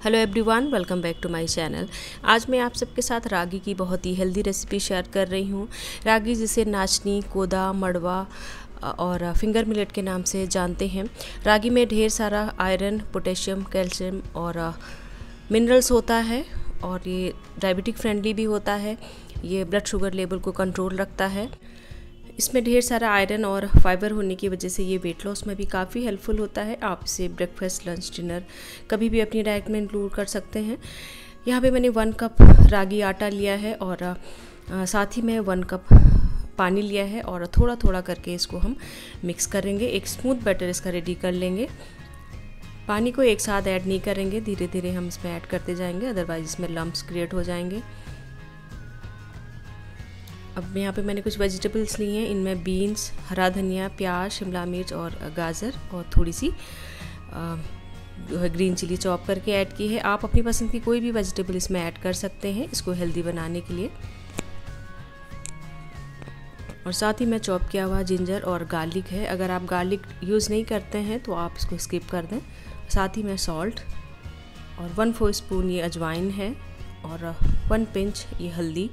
Hello everyone welcome back to my channel आज मैं आप सबके साथ रागी की बहुत ही हेल्दी रेसिपी शेयर कर रही हूँ। रागी जिसे नाचनी, कोदा, मड़वा और फिंगर मिलेट के नाम से जानते हैं। रागी में ढेर सारा आयरन पोटेशियम कैल्शियम और मिनरल्स होता है और ये डायबिटिक फ्रेंडली भी होता है। ये ब्लड शुगर लेवल को कंट्रोल रखता है। इसमें ढेर सारा आयरन और फाइबर होने की वजह से ये वेट लॉस में भी काफ़ी हेल्पफुल होता है। आप इसे ब्रेकफास्ट, लंच, डिनर कभी भी अपनी डाइट में इंक्लूड कर सकते हैं। यहाँ पे मैंने वन कप रागी आटा लिया है और साथ ही में वन कप पानी लिया है और थोड़ा थोड़ा करके इसको हम मिक्स करेंगे। एक स्मूथ बैटर इसका रेडी कर लेंगे। पानी को एक साथ ऐड नहीं करेंगे धीरे धीरे हम इसमें ऐड करते जाएँगे, अदरवाइज़ इसमें लम्ब्स क्रिएट हो जाएँगे। अब यहाँ पे मैंने कुछ वेजिटेबल्स ली हैं। इनमें बीन्स हरा धनिया, प्याज, शिमला मिर्च और गाजर और थोड़ी सी जो है ग्रीन चिली चॉप करके ऐड की है। आप अपनी पसंद की कोई भी वेजिटेबल इसमें ऐड कर सकते हैं इसको हेल्दी बनाने के लिए। और साथ ही मैं चॉप किया हुआ जिंजर और गार्लिक है। अगर आप गार्लिक यूज़ नहीं करते हैं तो आप इसको स्किप कर दें। साथ ही मैं सॉल्ट और वन फोर स्पून ये अजवाइन है और वन पिंच ये हल्दी।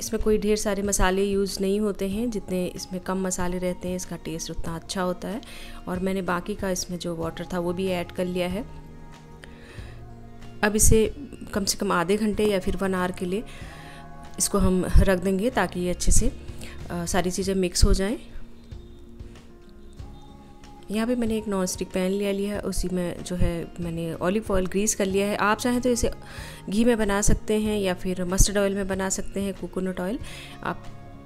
इसमें कोई ढेर सारे मसाले यूज़ नहीं होते हैं जितने इसमें कम मसाले रहते हैं इसका टेस्ट उतना अच्छा होता है। और मैंने बाकी का इसमें जो वाटर था वो भी ऐड कर लिया है। अब इसे कम से कम आधे घंटे या फिर वन आवर के लिए इसको हम रख देंगे ताकि ये अच्छे से आ, सारी चीज़ें मिक्स हो जाएँ। यहाँ पे मैंने एक नॉन स्टिक पैन लिया लिया है, उसी में जो है मैंने ऑलिव ऑयल ग्रीस कर लिया है। आप चाहें तो इसे घी में बना सकते हैं या फिर मस्टर्ड ऑयल में बना सकते हैं कोकोनट ऑयल आप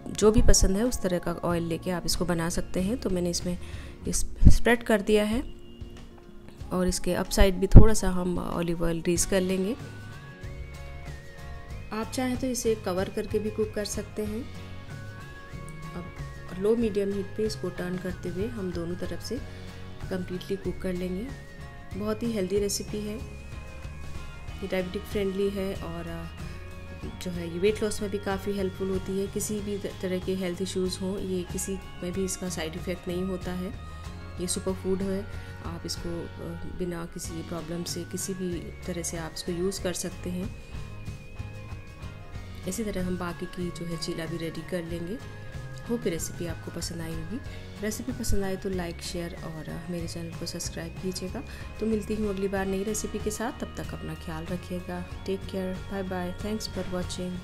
जो भी पसंद है उस तरह का ऑयल लेके आप इसको बना सकते हैं। तो मैंने इसमें इस स्प्रेड कर दिया है और इसके अप साइड भी थोड़ा सा हम ऑलिव ऑयल ग्रीस कर लेंगे। आप चाहें तो इसे कवर करके भी कुक कर सकते हैं। अब लो मीडियम हीट पे इसको टर्न करते हुए हम दोनों तरफ़ से कम्प्लीटली कुक कर लेंगे। बहुत ही हेल्दी रेसिपी है। ये डायबिटिक फ्रेंडली है और जो है ये वेट लॉस में भी काफ़ी हेल्पफुल होती है। किसी भी तरह के हेल्थ इश्यूज़ हों, ये किसी में भी इसका साइड इफ़ेक्ट नहीं होता है। ये सुपर फ़ूड है। आप इसको बिना किसी प्रॉब्लम से, किसी भी तरह से आप इसको यूज़ कर सकते हैं। इसी तरह हम बाकी की जो है चीला भी रेडी कर लेंगे। होप रेसिपी आपको पसंद आई होगी। रेसिपी पसंद आए तो लाइक शेयर और मेरे चैनल को सब्सक्राइब कीजिएगा। तो मिलती हूँ अगली बार नई रेसिपी के साथ। तब तक अपना ख्याल रखिएगा। Take care bye bye thanks for watching